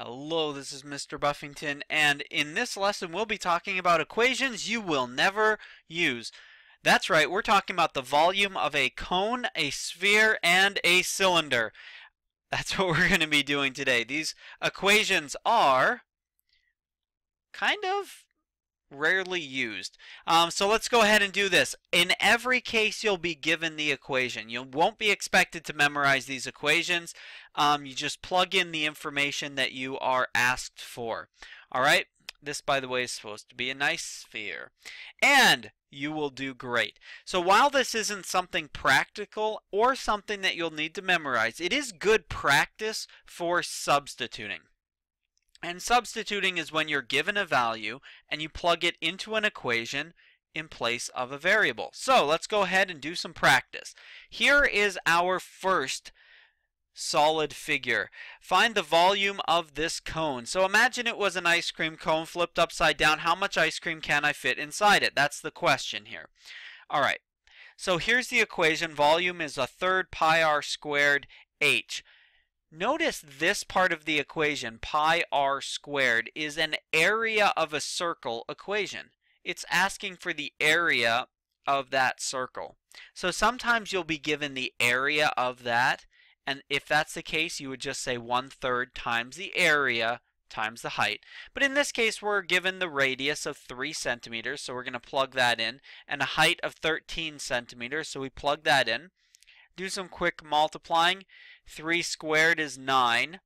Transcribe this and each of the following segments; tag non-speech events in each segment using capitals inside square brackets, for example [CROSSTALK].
Hello, this is Mr. Buffington, and in this lesson we'll be talking about equations you will never use. That's right, we're talking about the volume of a cone, a sphere, and a cylinder. That's [LAUGHS] what we're going to be doing today. These equations are kind of rarely used. Um, so let's go ahead and do this. In every case, you'll be given the equation. You won't be expected to memorize these equations. Um, you just plug in the information that you are asked for. All right? This, by the way, is supposed to be a nice sphere. And you will do great. So while this isn't something practical or something that you'll need to memorize, it is good practice for substituting. And substituting is when you're given a value and you plug it into an equation in place of a variable. So let's go ahead and do some practice. Here is our first solid figure. Find the volume of this cone. So imagine it was an ice cream cone flipped upside down. How much ice cream can I fit inside it? That's the question here. All right. So here's the equation. Volume is a third pi r squared h. Notice this part of the equation, pi r squared, is an area of a circle equation. It's asking for the area of that circle. So sometimes you'll be given the area of that, and if that's the case, you would just say one third times the area times the height. But in this case, we're given the radius of 3 centimeters, so we're going to plug that in, and a height of 13 centimeters, so we plug that in. Do some quick multiplying. 3 squared is 9.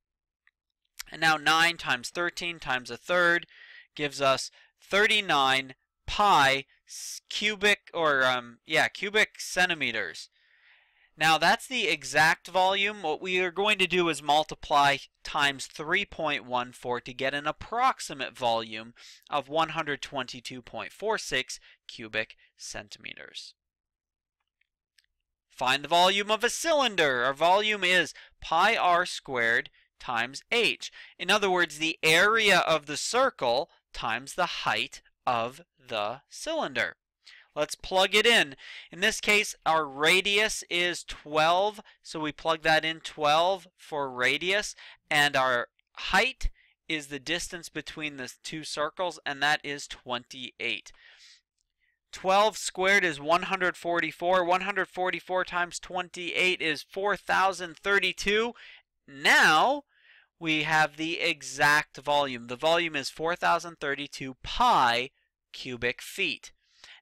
And now 9 times 13 times a third gives us 39 pi cubic, or um, yeah, cubic centimeters. Now that's the exact volume. What we are going to do is multiply times 3.14 to get an approximate volume of 122.46 cubic centimeters. Find the volume of a cylinder. Our volume is pi r squared times h. In other words, the area of the circle times the height of the cylinder. Let's plug it in. In this case, our radius is 12, so we plug that in 12 for radius, and our height is the distance between the two circles, and that is 28. 12 squared is 144. 144 times 28 is 4,032. Now we have the exact volume. The volume is 4,032 pi cubic feet.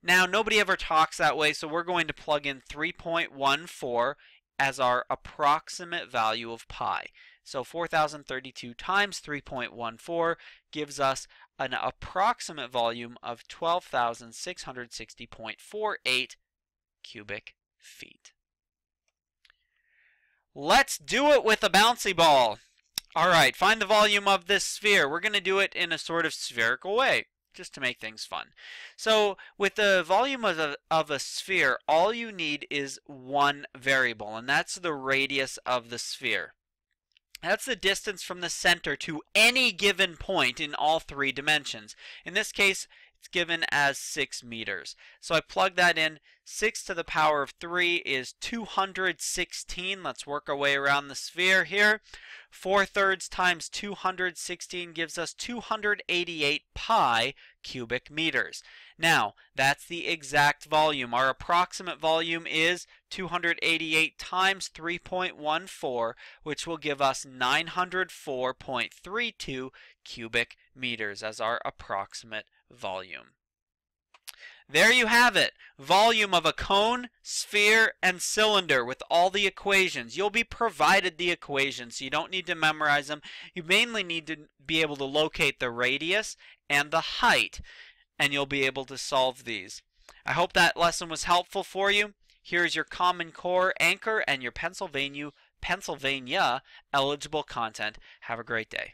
Now nobody ever talks that way, so we're going to plug in 3.14 as our approximate value of pi. So 4,032 times 3.14 gives us an approximate volume of 12,660.48 cubic feet. Let's do it with a bouncy ball. All right, find the volume of this sphere. We're going to do it in a sort of spherical way, just to make things fun. So with the volume of a, of a sphere, all you need is one variable, and that's the radius of the sphere. That's the distance from the center to any given point in all three dimensions. In this case, it's given as 6 meters. So I plug that in. 6 to the power of 3 is 216. Let's work our way around the sphere here. 4 thirds times 216 gives us 288 pi cubic meters. Now, that's the exact volume. Our approximate volume is 288 times 3.14, which will give us 904.32 cubic meters as our approximate volume. There you have it. Volume of a cone, sphere, and cylinder with all the equations. You'll be provided the equations, so you don't need to memorize them. You mainly need to be able to locate the radius and the height, and you'll be able to solve these. I hope that lesson was helpful for you. Here's your Common Core anchor and your Pennsylvania Pennsylvania eligible content. Have a great day.